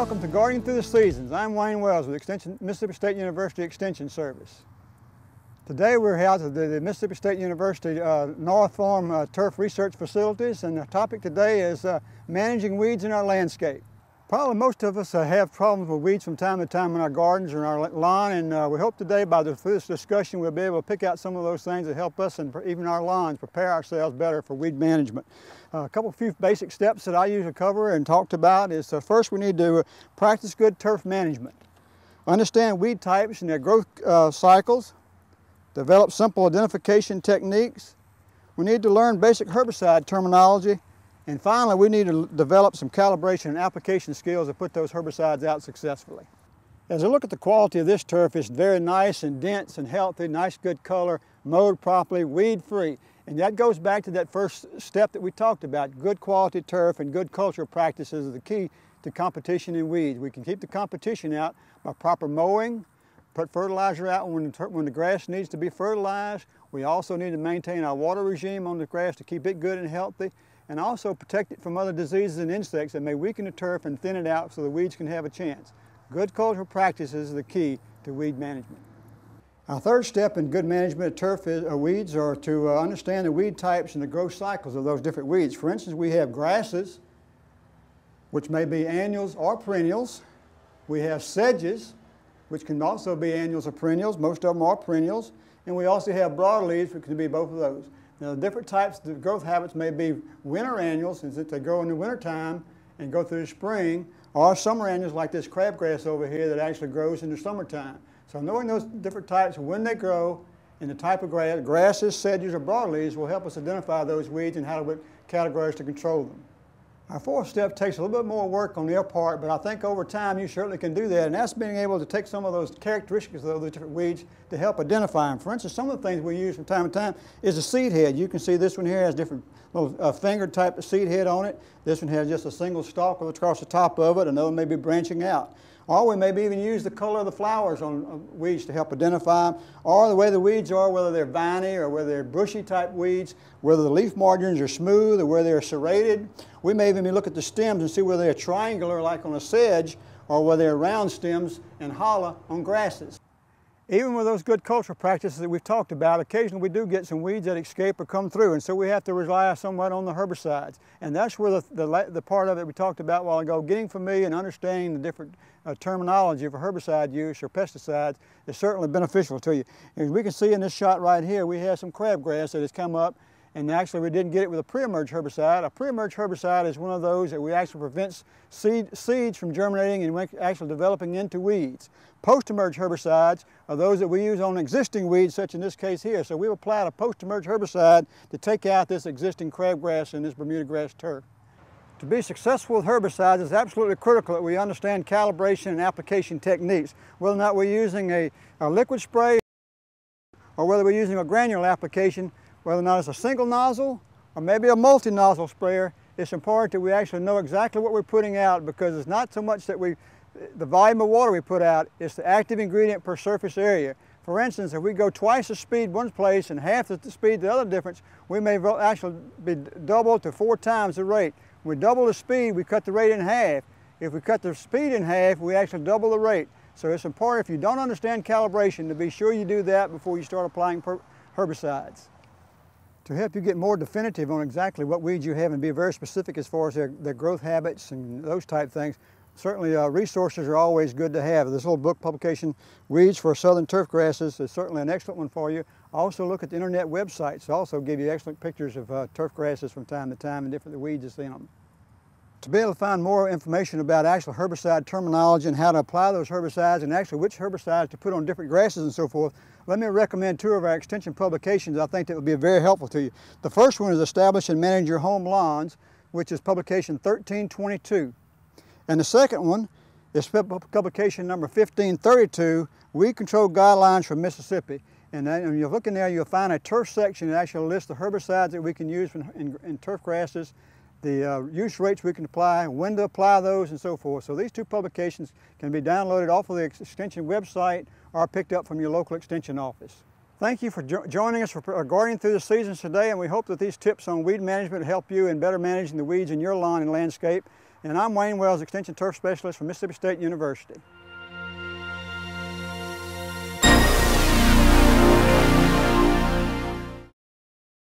Gardening Through the Seasons. I'm Wayne Wells with Extension, Mississippi State University Extension Service. Today we're here at the, the Mississippi State University uh, North Farm uh, Turf Research Facilities and the topic today is uh, managing weeds in our landscape. Probably most of us uh, have problems with weeds from time to time in our gardens or in our lawn and uh, we hope today by the, this discussion we'll be able to pick out some of those things that help us and even our lawns prepare ourselves better for weed management. Uh, a couple few basic steps that I usually cover and talked about is uh, first we need to uh, practice good turf management. Understand weed types and their growth cycles, develop simple identification techniques. We need to learn basic herbicide terminology and finally, we need to develop some calibration and application skills to put those herbicides out successfully. As I look at the quality of this turf, it's very nice and dense and healthy, nice good color, mowed properly, weed free. And that goes back to that first step that we talked about. Good quality turf and good cultural practices are the key to competition in weeds. We can keep the competition out by proper mowing, put fertilizer out when the, when the grass needs to be fertilized. We also need to maintain our water regime on the grass to keep it good and healthy and also protect it from other diseases and insects that may weaken the turf and thin it out so the weeds can have a chance. Good cultural practices are the key to weed management. Our third step in good management of turf is, uh, weeds are to uh, understand the weed types and the growth cycles of those different weeds. For instance, we have grasses, which may be annuals or perennials. We have sedges, which can also be annuals or perennials. Most of them are perennials. And we also have broadleaves, which can be both of those. Now, the different types of growth habits may be winter annuals, since they grow in the wintertime and go through the spring, or summer annuals like this crabgrass over here that actually grows in the summertime. So knowing those different types, when they grow, and the type of grass, grasses, sedges, or broadleaves will help us identify those weeds and how to categorize to control them. Our fourth step takes a little bit more work on their part, but I think over time you certainly can do that, and that's being able to take some of those characteristics of those different weeds to help identify them. For instance, some of the things we use from time to time is a seed head. You can see this one here has different little uh, finger type of seed head on it. This one has just a single stalk across the top of it. Another may be branching out. Or we maybe even use the color of the flowers on weeds to help identify them, or the way the weeds are, whether they're viney or whether they're bushy type weeds, whether the leaf margins are smooth or whether they're serrated. We may even look at the stems and see whether they're triangular like on a sedge or whether they're round stems and hollow on grasses. Even with those good cultural practices that we've talked about, occasionally we do get some weeds that escape or come through, and so we have to rely somewhat on the herbicides. And that's where the, the, the part of it we talked about a while ago, getting familiar and understanding the different uh, terminology for herbicide use or pesticides is certainly beneficial to you. As we can see in this shot right here, we have some crabgrass that has come up and actually we didn't get it with a pre-emerge herbicide. A pre-emerge herbicide is one of those that we actually prevents seed, seeds from germinating and actually developing into weeds. Post-emerge herbicides are those that we use on existing weeds, such in this case here. So we've applied a post-emerge herbicide to take out this existing crabgrass and this Bermuda grass turf. To be successful with herbicides, it's absolutely critical that we understand calibration and application techniques, whether or not we're using a, a liquid spray or whether we're using a granular application, whether or not it's a single nozzle or maybe a multi-nozzle sprayer, it's important that we actually know exactly what we're putting out because it's not so much that we, the volume of water we put out, it's the active ingredient per surface area. For instance, if we go twice the speed one place and half the speed the other difference, we may actually be double to four times the rate. When we double the speed, we cut the rate in half. If we cut the speed in half, we actually double the rate. So it's important if you don't understand calibration to be sure you do that before you start applying herbicides to help you get more definitive on exactly what weeds you have and be very specific as far as their, their growth habits and those type things, certainly uh, resources are always good to have. This little book publication, Weeds for Southern Turf Grasses, is certainly an excellent one for you. Also look at the internet websites, also give you excellent pictures of uh, turf grasses from time to time and different weeds that's in them. To be able to find more information about actual herbicide terminology and how to apply those herbicides and actually which herbicides to put on different grasses and so forth, let me recommend two of our extension publications I think that would be very helpful to you. The first one is Establish and Manage Your Home Lawns, which is publication 1322. And the second one is publication number 1532, Weed Control Guidelines for Mississippi. And when you look in there, you'll find a turf section that actually lists the herbicides that we can use in, in, in turf grasses the uh, use rates we can apply, when to apply those, and so forth. So these two publications can be downloaded off of the Extension website or picked up from your local Extension office. Thank you for jo joining us for gardening through the seasons today, and we hope that these tips on weed management help you in better managing the weeds in your lawn and landscape. And I'm Wayne Wells, Extension Turf Specialist from Mississippi State University.